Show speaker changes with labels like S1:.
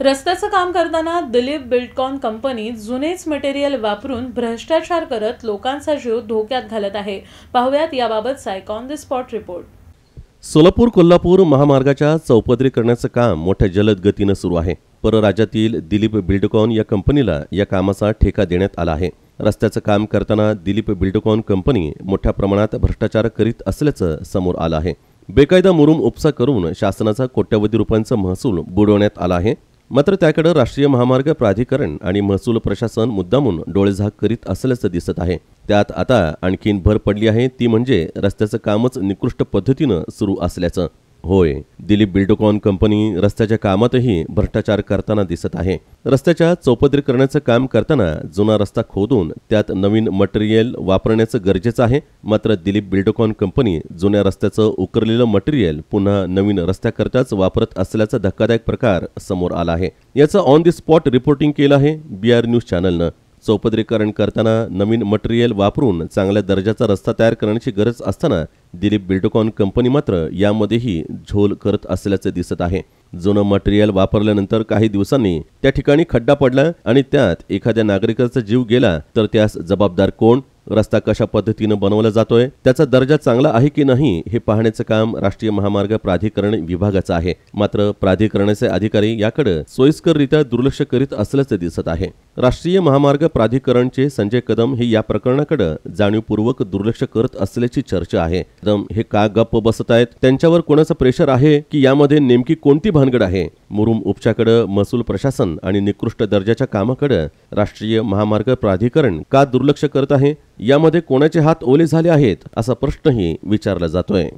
S1: रस्त्याचं काम करताना दिलीप बिल्डकॉन कंपनी जुनेच मटेरियल वापरून भ्रष्टाचार करत लोकांचा जीव धोक्यात घालत आहे. पाहुयात याबाबत सायकॉन on the spot report
S2: Solapur Kolhapur महामार्गाच्या चौपदरीकरणाचं काम मोठ्या जलद गतीनं सुरू आहे. परराज्यातील दिलीप बिल्डकॉन या कंपनीला या कामाचा ठेका देण्यात आला आहे. रस्त्याचं काम करताना दिलीप बिल्डकॉन कंपनी मोठ्या प्रमाणात भ्रष्टाचार करीत असल्याचं समोर आलं आहे. बेकायदा मुरुम उपसा करून शासनाचा कोट्यवधी रुपयांचा महसूल बुडवण्यात आला आहे. मात्र त्याकडे राष्ट्रीय महामार्ग प्राधिकरण आणि महसूल प्रशासन मुद्दामून डोळेझाक करीत असल्याचं दिसत आहे. त्यात आता आणखीन भर पडली आहे. ती म्हणजे रस्त्याचं कामच निकृष्ट पद्धतीनं सुरू असल्याचं. होय दिलीप बिल्डोकॉन कंपनी रस्त्याच्या कामातही भ्रष्टाचार करताना दिसत आहे. रस्त्याच्या चौपदरीकरणाचं काम करताना जुना रस्ता खोदून त्यात नवीन मटेरियल वापरण्याचं गरजेचं आहे. मात्र दिलीप बिल्डोकॉन कंपनी जुन्या रस्त्याचं उकरलेलं मटेरियल पुन्हा नवीन रस्त्याकरताच वापरत असल्याचा धक्कादायक प्रकार समोर आला आहे. याचं ऑन दी स्पॉट रिपोर्टिंग केलं आहे बी आर न्यूज चॅनलनं चौपदरीकरण करताना नवीन मटेरियल वापरून चांगल्या दर्जाचा रस्ता तयार करण्याची गरज असताना दिलीप बिल्डकॉन कंपनी मात्र यामध्येही झोल करत असल्याचे दिसत आहे. जुनं मटेरियल वापरल्यानंतर काही दिवसांनी त्या ठिकाणी खड्डा पडला आणि त्यात एखाद्या नागरिकाचा जीव गेला तर त्यास जबाबदार कोण? रस्ता कशा पद्धतीनं बनवला जातोय? त्याचा दर्जा चांगला आहे की नाही हे पाहण्याचं काम राष्ट्रीय महामार्ग प्राधिकरण विभागाचं आहे. मात्र प्राधिकरणाचे अधिकारी याकडे सोयीस्कररित्या दुर्लक्ष करीत असल्याचं दिसत आहे. राष्ट्रीय महामार्ग प्राधिकरणचे संजय कदम हे या प्रकरणाकडे जाणीवपूर्वक दुर्लक्ष करत असल्याची चर्चा आहे. कदम हे का गप्प बसत आहेत? त्यांच्यावर कोणाचं प्रेशर आहे की यामध्ये नेमकी कोणती भानगड आहे? मुरुम उपचाकडे महसूल प्रशासन आणि निकृष्ट दर्जाच्या कामाकडे राष्ट्रीय महामार्ग प्राधिकरण का दुर्लक्ष करत आहे? यामध्ये कोणाचे हात ओले झाले आहेत? असा प्रश्नही विचारला जातोय.